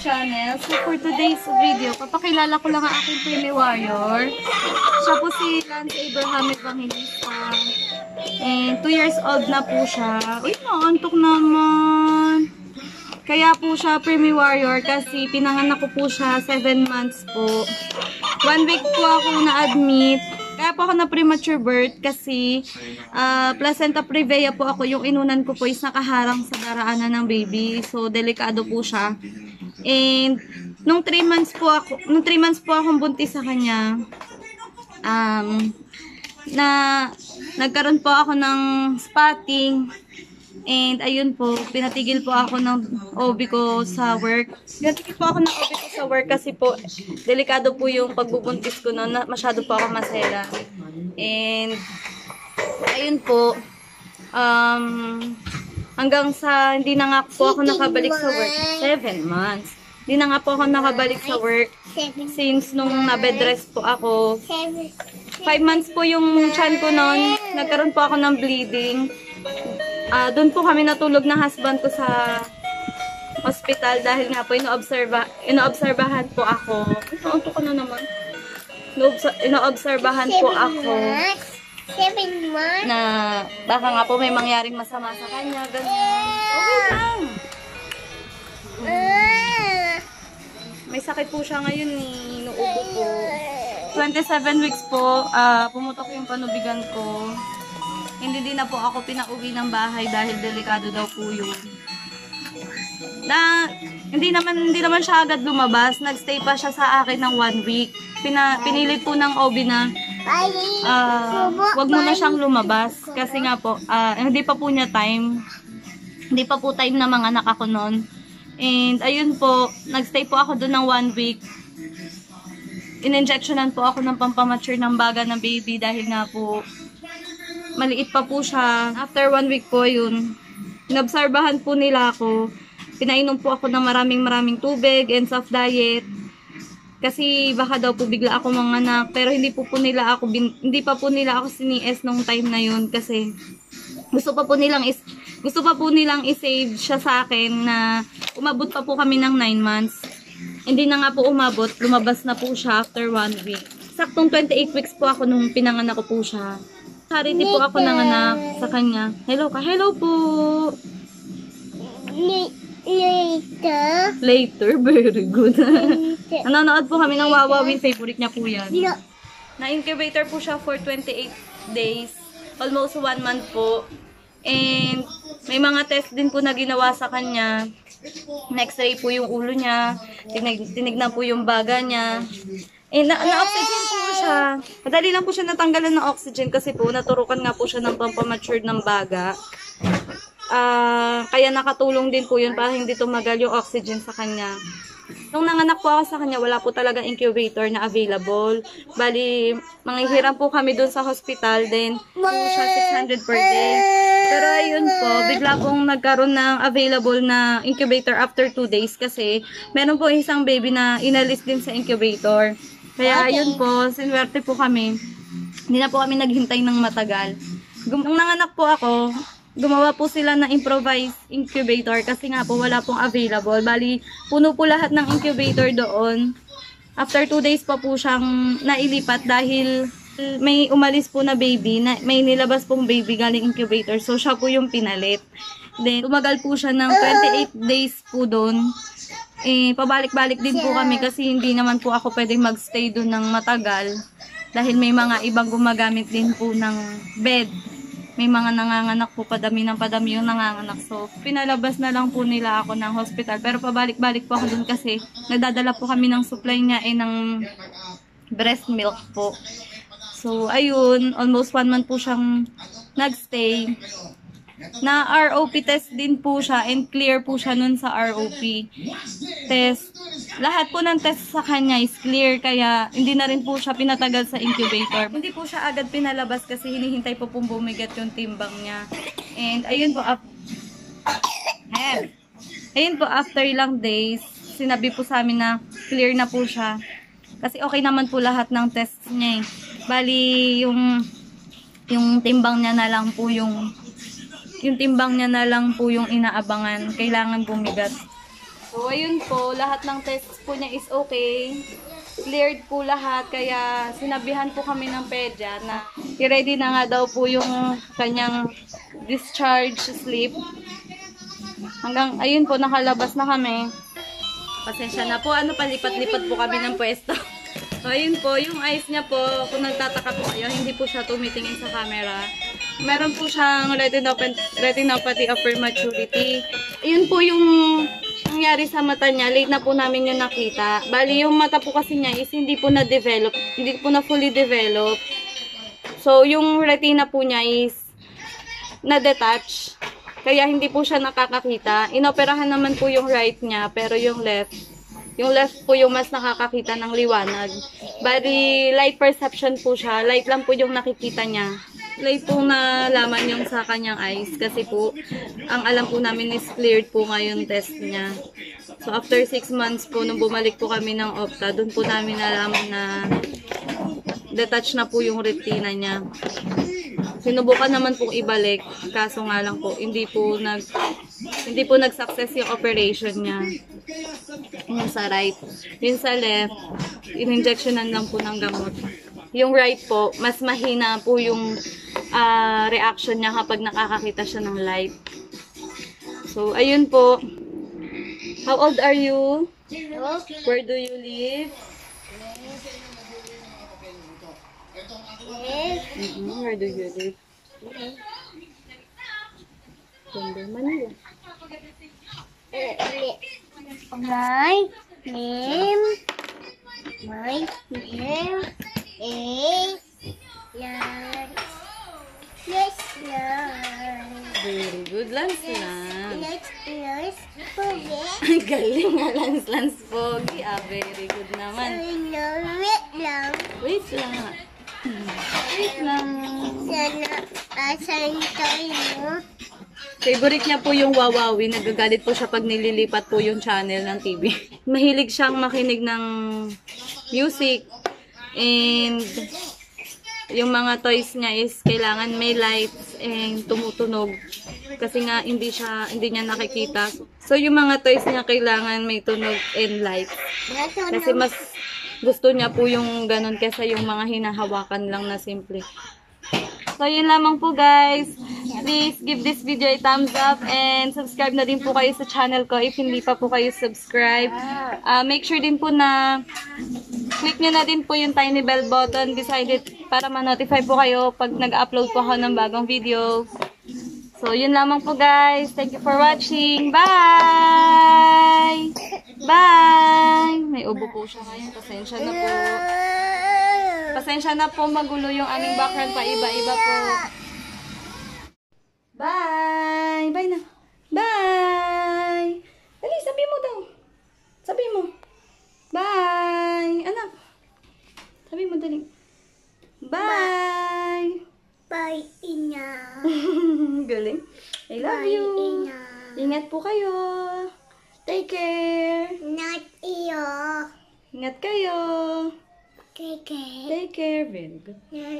channel. So for today's video, papakilala ko lang ang aking Primi Warrior. Siya po si Lance Abraham Evangelista. And 2 years old na po siya. Uy, naantok naman. Kaya po siya Primi Warrior kasi pinanganak ko po siya 7 months po. One week po ako na-admit. Kaya po ako na premature birth kasi ah, placenta previa po ako. Yung inunan ko po is nakaharang sa daraanan ng baby. So, delikado po siya. And, nung 3 months po ako, nung 3 months po akong buntis sa kanya, um, na nagkaroon po ako ng spotting and ayun po, pinatigil po ako ng OB ko sa work. Pinatigil po ako ng OB ko sa work kasi po, delikado po yung pagbubuntis ko noon, masyado po ako masela. And, ayun po, um, hanggang sa hindi na nga po ako nakabalik sa work, 7 months. Hindi na nga po ako nakabalik sa work since nung na-bed rest po ako. 5 months po yung chan ko noon. Nagkaroon po ako ng bleeding. Ah, doon po kami natulog ng husband ko sa hospital dahil nga po inoobserba inoobserbahan po ako. Ito ko na naman. Inoobserbahan po ako Seven months. na baka nga po may mangyaring masama sa kanya. Ganyan. Okay lang. Ah. May sakit po siya ngayon ni Nuubo po. 27 weeks po, ah, pumutok yung panubigan ko. Hindi din na po ako pinauwi ng bahay dahil delikado daw po yun. Na, hindi naman, hindi naman siya agad lumabas. Nagstay pa siya sa akin ng one week. Pina, pinilit po ng OB na Ah, wag mo na siyang lumabas. Kasi nga po, ah, hindi pa po niya time. Hindi pa po time na mga anak ako noon. And ayun po, nagstay po ako doon ng one week. In-injectionan po ako ng pampamature ng baga ng baby dahil nga po maliit pa po siya. After one week po yun, inobserbahan po nila ako. Pinainom po ako ng maraming maraming tubig and soft diet. Kasi baka daw po bigla ako manganak. Pero hindi po po nila ako, bin, hindi pa po nila ako sinies nung time na yun. Kasi gusto pa po nilang is, gusto pa po nilang i-save siya sa akin na umabot pa po kami ng 9 months. Hindi na nga po umabot, lumabas na po siya after 1 week. Saktong 28 weeks po ako nung pinanganak ko po siya. Charity po ako nanganak sa kanya. Hello ka, hello po! Later. Later, very good. Nanonood po kami ng Wawawi, favorite niya po yan. Na-incubator po siya for 28 days. Almost 1 month po. And may mga test din po na ginawa sa kanya. Next-ray po yung ulo niya. Tinig, tinignan po yung baga niya. Eh, na, na-oxygen po siya. Madali lang po siya natanggalan ng oxygen kasi po naturukan nga po siya ng pampamatured ng baga. Ah, kaya nakatulong din po yun para hindi tumagal yung oxygen sa kanya. Nung nanganak po ako sa kanya, wala po talaga incubator na available. Bali, manghihiram po kami dun sa hospital, then po siya 600 per day. Pero ayun po, bigla pong nagkaroon ng available na incubator after 2 days kasi meron po isang baby na inalis din sa incubator. Kaya ayun po, sinwerte po kami. Hindi na po kami naghintay ng matagal. Nung nanganak po ako, gumawa po sila ng improvised incubator kasi nga po wala pong available. Bali, puno po lahat ng incubator doon. After 2 days pa po siyang nailipat dahil may umalis po na baby, na, may nilabas pong baby galing incubator. So, siya po yung pinalit. Then, tumagal po siya ng 28 days po doon. Eh, pabalik-balik din po kami kasi hindi naman po ako pwedeng magstay doon ng matagal. Dahil may mga ibang gumagamit din po ng bed may mga nanganganak po, padami ng padami yung nanganganak. So, pinalabas na lang po nila ako ng hospital. Pero pabalik-balik po ako dun kasi nagdadala po kami ng supply niya eh ng breast milk po. So, ayun, almost one month po siyang nagstay. Na ROP test din po siya and clear po siya nun sa ROP test. Lahat po ng test sa kanya is clear kaya hindi na rin po siya pinatagal sa incubator. Hindi po siya agad pinalabas kasi hinihintay po pong bumigat yung timbang niya. And ayun po, up, ayun po after ilang days, sinabi po sa amin na clear na po siya. Kasi okay naman po lahat ng tests niya eh. Bali, yung yung timbang niya na lang po yung yung timbang niya na lang po yung inaabangan. Kailangan bumigat. So, ayun po, lahat ng tests po niya is okay. Cleared po lahat, kaya sinabihan po kami ng pedya na i-ready na nga daw po yung kanyang discharge slip. Hanggang, ayun po, nakalabas na kami. Pasensya na po, ano, palipat-lipat po kami ng pwesto. So, ayun po, yung eyes niya po, kung nagtataka po kayo, hindi po siya tumitingin sa camera. Meron po siyang retinopathy, of prematurity. Ayun po yung nangyari sa mata niya, late na po namin yung nakita. Bali, yung mata po kasi niya is hindi po na-develop, hindi po na fully develop. So, yung retina po niya is na-detach. Kaya hindi po siya nakakakita. Inoperahan naman po yung right niya, pero yung left, yung left po yung mas nakakakita ng liwanag. Bali, light perception po siya. Light lang po yung nakikita niya. Light po na laman yung sa kanyang eyes. Kasi po, ang alam po namin is cleared po ngayon test niya. So, after 6 months po, nung bumalik po kami ng Opta, doon po namin nalaman na detach na po yung retina niya. Sinubukan naman pong ibalik, kaso nga lang po, hindi po nag hindi po nag-success yung operation niya. Yung sa right. Yung sa left, in-injectionan lang po ng gamot. Yung right po, mas mahina po yung ah, reaction niya kapag nakakakita siya ng light. So, ayun po. How old are you? Where do you live? Mhm, Where do you live? Tondo, Manila. My name, my name is. Yes, Lan. Very good, Lance Lance. Let's let's forget. Ang galing nga, Lance Lance Pogi. Ah, very good naman. I know it lang. Wait lang. Wait lang. Sana asan tayo. Favorite niya po yung Wawawi. Nagagalit po siya pag nililipat po yung channel ng TV. Mahilig siyang makinig ng music. And yung mga toys niya is kailangan may lights and tumutunog. Kasi nga hindi siya hindi niya nakikita. So yung mga toys niya kailangan may tunog and lights. Kasi mas gusto niya po yung ganun kesa yung mga hinahawakan lang na simple. So, yun lamang po guys. Please give this video a thumbs up and subscribe na din po kayo sa channel ko if hindi pa po kayo subscribe. Ah, make sure din po na click nyo na din po yung tiny bell button beside it para ma-notify po kayo pag nag-upload po ako ng bagong video. So, yun lamang po guys. Thank you for watching. Bye! Bye! May ubo po siya ngayon. Pasensya na po. Pasensya na po magulo yung aming background pa iba-iba po. Bye! Bye na. Bye! Dali, sabi mo daw. Sabi mo. Bye! Anak. Sabi mo dali. Bye! Bye, Ina. Galing. I love Bye, you. Ina. Ingat po kayo. Take care. Not iyo. Ingat kayo. Keke. Take care. Very good. Not